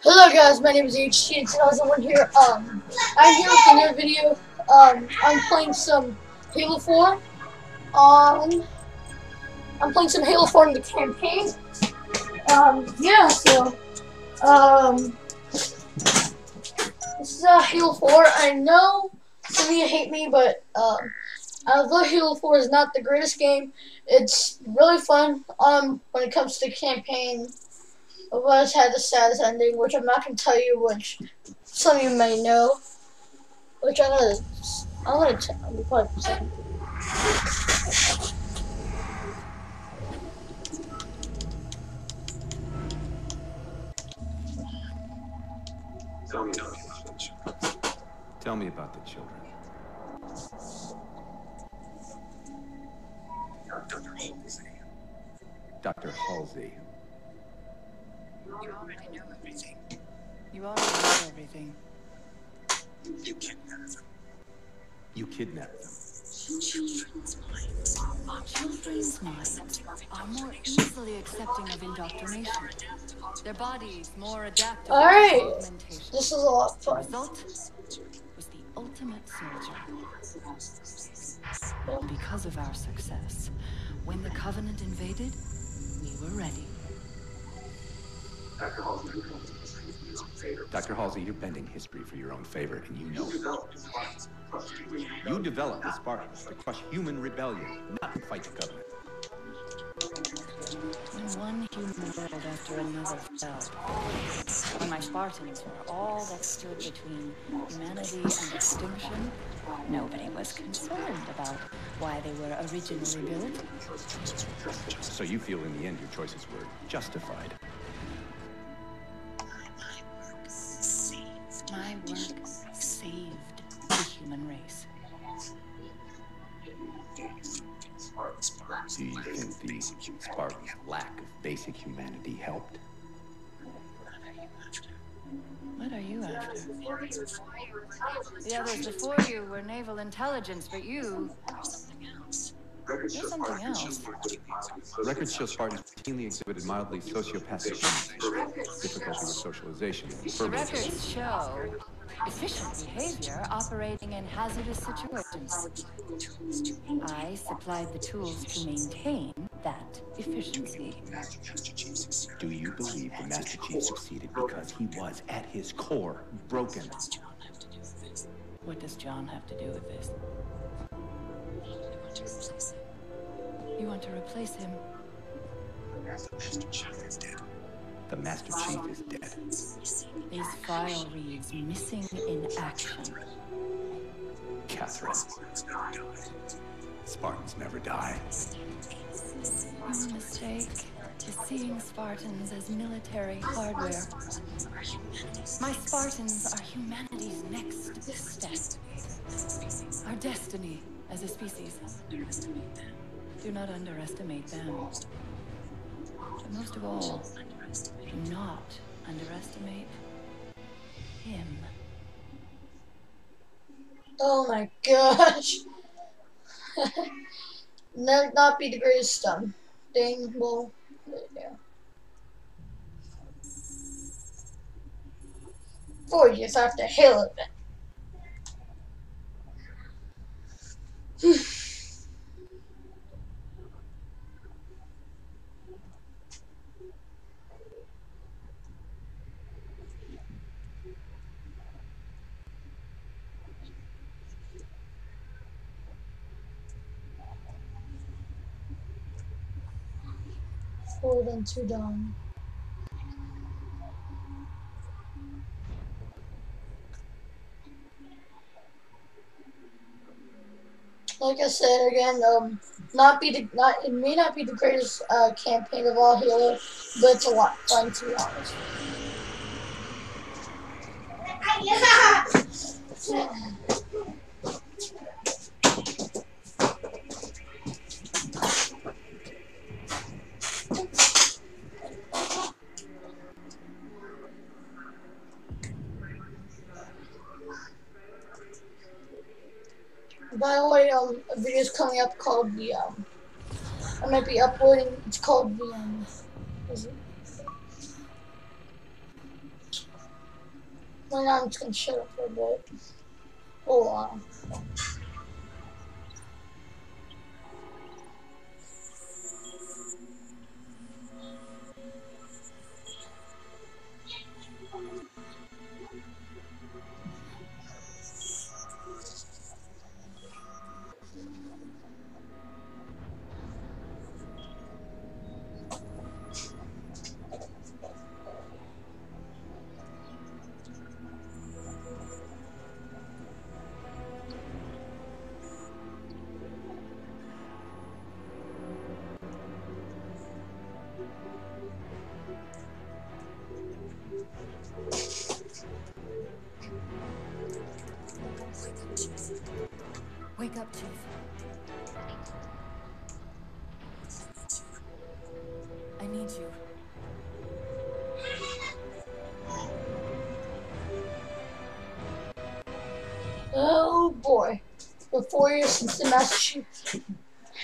Hello guys, my name is HTN 2001 here. Um, I'm here with another video. Um, I'm playing some Halo 4 on. I'm playing some Halo 4 in the campaign. Um, yeah, so, um, this is uh, Halo 4. I know some of you hate me, but, um, although Halo 4 is not the greatest game, it's really fun, um, when it comes to campaign us had the saddest ending, which I'm not gonna tell you, which some of you may know. Which I'm gonna, I'm gonna tell you probably. Tell me about the children. Tell me about the children. Dr. Halsey. Dr. Halsey. You already know everything. You already know everything. You kidnapped them. You kidnapped them. Children's minds are Children's minds are more easily accepting of indoctrination. Their bodies more adaptable Alright. to augmentation. This is a lot of The fun. result was the ultimate soldier. Because of our success, when the Covenant invaded, we were ready. Dr. Halsey. Favorite. Dr. Halsey, you're bending history for your own favor, and you know it. developed his minds. You developed the Spartans to crush human rebellion, not to fight the government. When one human world after another fell, when my Spartans were all that stood between humanity and extinction, nobody was concerned about why they were originally built. So you feel in the end your choices were justified. Think the Spartans' lack of basic humanity helped? What are you after? The others before you were naval intelligence, but you, Records you're show something Spartans else. Records show Spartans routinely exhibited mildly sociopathic tendencies, difficulty with socialization, The records show efficient behavior operating in hazardous situations. I supplied the tools to maintain that efficiency. Do you believe the Master Chief succeeded because he was, at his core, broken? What does John have to do with this? You want to replace him? Master Chief is dead. The Master Chief is dead. These file reads missing in action. Catherine, Spartans never died. Spartans never die. Your mistake is seeing Spartans as military hardware. My Spartans are humanity's next step. Our destiny as a species. Do not underestimate them. But most of all, do not underestimate him. Oh my gosh. Not, not be the greatest um thing. Well, yeah. Four years after Halo event. Forward Unto Dawn. Like I said again, um, not be the not it may not be the greatest uh, campaign of all Halo, but it's a lot of fun to be honest the way, a video is coming up called the um, I might be uploading. It's called the um, is it? Well, now I'm just gonna shut up for a bit. Hold on. Up, Chief. I need you. Oh boy. The four years since the Master Chief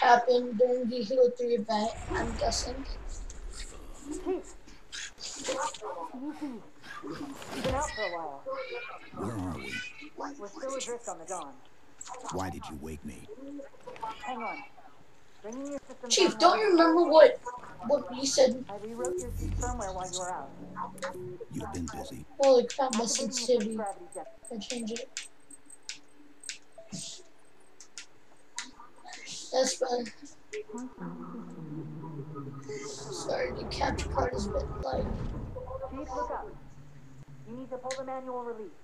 happened during the Halo 3 event, I'm guessing. You've been out for a while. Where are we? We're still adrift on the Dawn. Why did you wake me? Hang on. Bringing your system Chief, down don't you remember what what you said? I rewrote your seat firmware while you were out. You've been busy. Holy crap, my Activating sensitivity. I change it. That's better. Sorry, the capture card is a bit like. Chief, look up. You need to pull the manual release.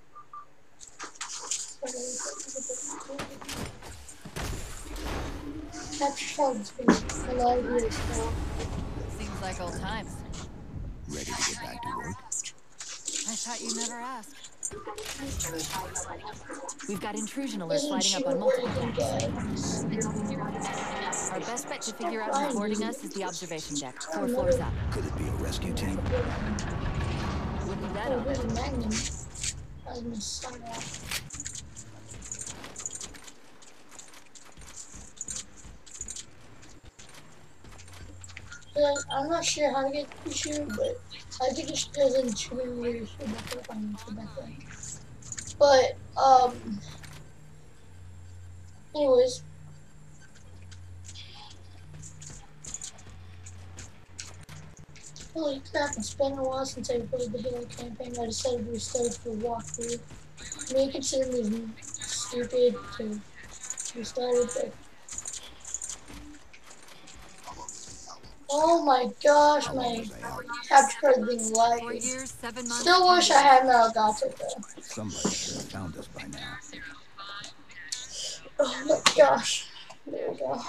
Capture card has been a lot of years now. Seems like old times. Ready to get back to work? I thought you'd never ask. We've got intrusion alerts lighting up on multiple decks. Our best bet to figure out who's boarding us is the observation deck, four floors up. Could it be a rescue team? Wouldn't be that Oh, odd. there's a magnum. I was gonna sign off. Yeah, I'm not sure how to get the shoe, but I think it's because in two years we're back up on the back. But um, anyways. Holy crap, it's been a while since I played the Halo campaign. I decided to restart for walkthrough. I mean, consider me stupid to restart it, but. Oh my gosh, my was I out? capture card being Four laggy. seven months. Still wish I had Metal Gothic though. Somebody should have found us by now. Oh my gosh. There we go.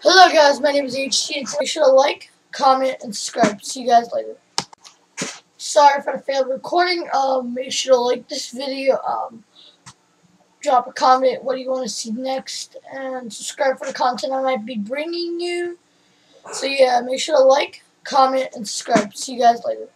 Hello guys, my name is HT and make sure to like, comment, and subscribe. See you guys later. Sorry for the failed recording. Um, make sure to like this video. Um, drop a comment. What do you want to see next? And subscribe for the content I might be bringing you. So yeah, make sure to like, comment, and subscribe. See you guys later.